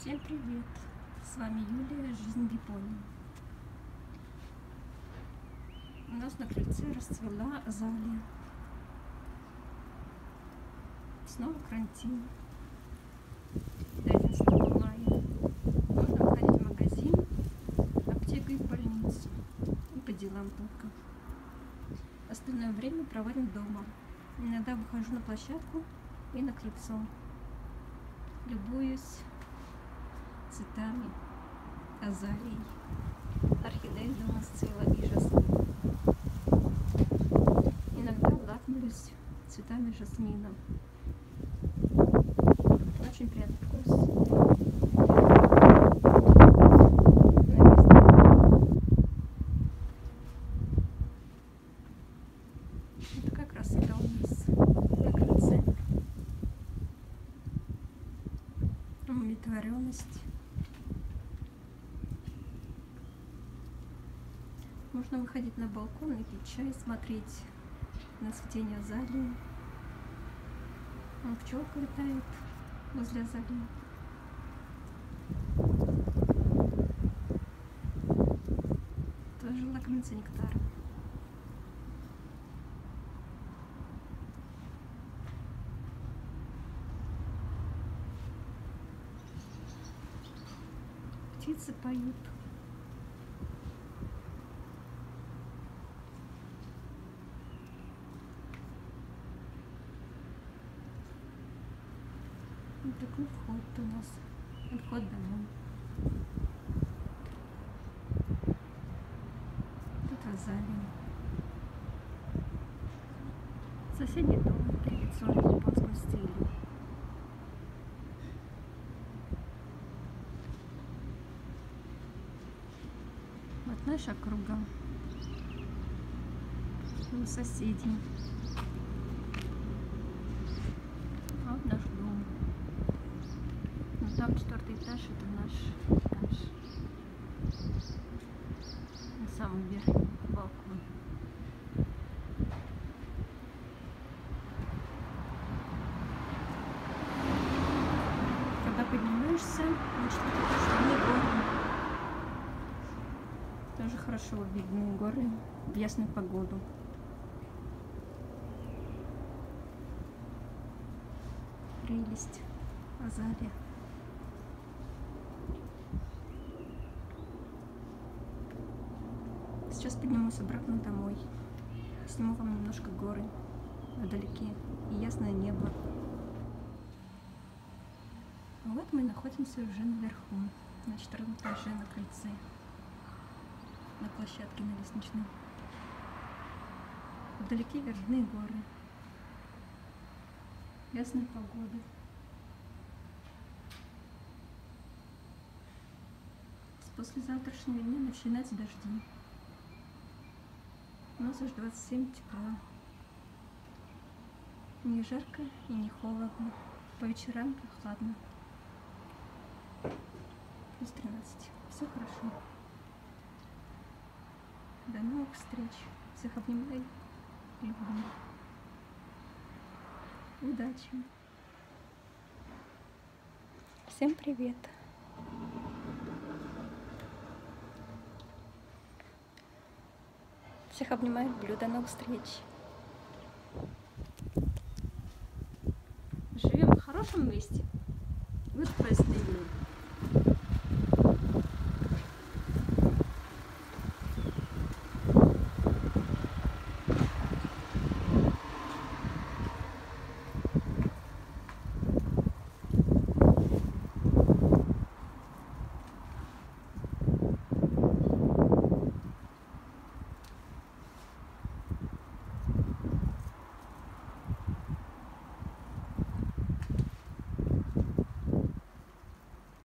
Всем привет! С вами Юлия, Жизнь в Японии. У нас на крыльце расцвела азалия. Снова карантин. До 11 мая. Можно выходить в магазин, аптеку и больницу. И по делам только. Остальное время проводим дома. Иногда выхожу на площадку и на крыльцо. Любуюсь цветами, азалий, орхидея сцила и жасмин. Иногда лакомлюсь цветами жасмина. Очень приятный вкус. Вот такая красота у нас на крыльце. Умиротворенность. Можно выходить на балкон и пить чай, смотреть на цветение азалии. Пчелка летает возле азалии. Тоже лакомится нектаром. Птицы поют. Вот такой вход у нас. Вход домой. Тут азалия. Соседний дом традиционный в японском стиле. Вот наша округа. У соседей. А вот наш дом. Ну там четвертый этаж, это наш этаж. На самом верхнем балкон. Когда поднимаешься, этаж видны горы. Тоже хорошо видны горы в ясную погоду. Прелесть. Азалия. Сейчас поднимусь обратно домой. Сниму вам немножко горы вдалеке и ясное небо. Вот мы находимся уже наверху, на четвертом этаже на кольце, на площадке на лестничной. Вдалеке видны горы. Ясная погода. С послезавтрашнего дня начинаются дожди. У нас уже 27 тепла. Не жарко и не холодно. По вечерам прохладно. Плюс 13. Все хорошо. До новых встреч. Всех обнимаю. Люблю. Удачи. Всем привет. Всех обнимаю, люблю. До новых встреч. Живем в хорошем месте. Вот простые люди.